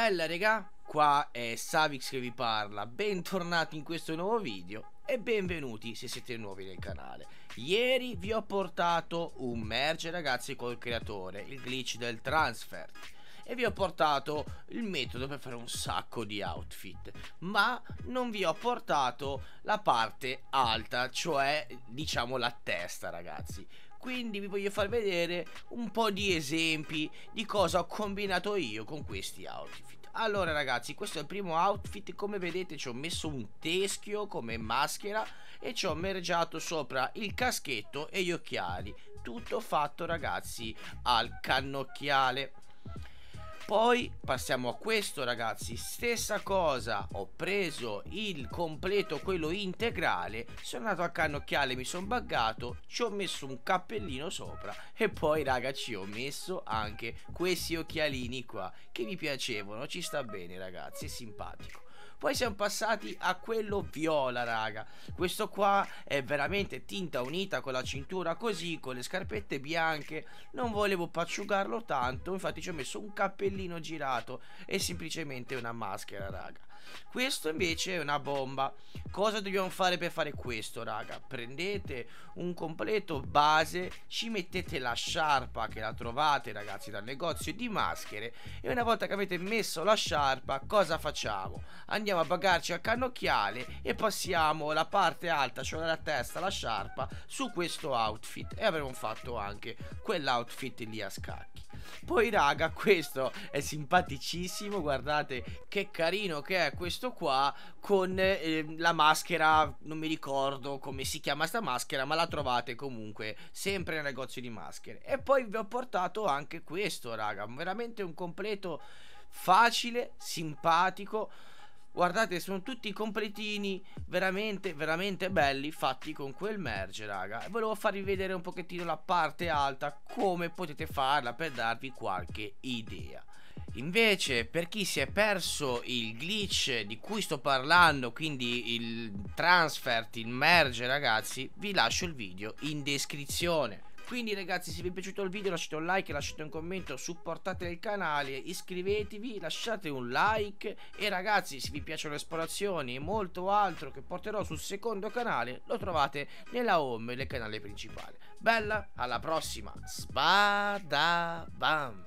Bella regà, qua è Savix che vi parla, bentornati in questo nuovo video e benvenuti se siete nuovi nel canale. Ieri vi ho portato un merge ragazzi col creatore, il glitch del transfer e vi ho portato il metodo per fare un sacco di outfit ma non vi ho portato la parte alta cioè diciamo la testa ragazzi. Quindi vi voglio far vedere un po' di esempi di cosa ho combinato io con questi outfit. Allora ragazzi questo è il primo outfit. Come vedete ci ho messo un teschio come maschera e ci ho mergiato sopra il caschetto e gli occhiali. Tutto fatto ragazzi al cannocchiale poi passiamo a questo ragazzi. Stessa cosa. Ho preso il completo Quello integrale. Sono andato a cannocchiale Mi sono buggato Ci ho messo un cappellino sopra. E poi raga ci ho messo anche Questi occhialini qua Che mi piacevano. Ci sta bene ragazzi È simpatico poi siamo passati a quello viola, raga. Questo qua è veramente tinta unita con la cintura così, con le scarpette bianche. Non volevo pacciugarlo tanto, infatti ci ho messo un cappellino girato e semplicemente una maschera, raga. Questo invece è una bomba. Cosa dobbiamo fare per fare questo, raga? Prendete un completo base, ci mettete la sciarpa che la trovate, ragazzi, dal negozio di maschere e una volta che avete messo la sciarpa, cosa facciamo? Andiamo a bagarci al cannocchiale e passiamo la parte alta, cioè la testa, la sciarpa, su questo outfit e avremo fatto anche quell'outfit lì a scacchi. Poi raga questo è simpaticissimo Guardate che carino che è questo qua Con eh, la maschera Non mi ricordo come si chiama sta maschera Ma la trovate comunque sempre nel negozio di maschere. E poi vi ho portato anche questo raga Veramente un completo facile, simpatico Guardate, sono tutti completini veramente, veramente belli fatti con quel merge, raga. E volevo farvi vedere un pochettino la parte alta, come potete farla per darvi qualche idea. Invece, per chi si è perso il glitch di cui sto parlando, quindi il transfer, il merge, ragazzi, vi lascio il video in descrizione. Quindi ragazzi se vi è piaciuto il video lasciate un like, lasciate un commento, supportate il canale, iscrivetevi, lasciate un like e ragazzi se vi piacciono le esplorazioni e molto altro che porterò sul secondo canale lo trovate nella home del canale principale. Bella, alla prossima, spada bam!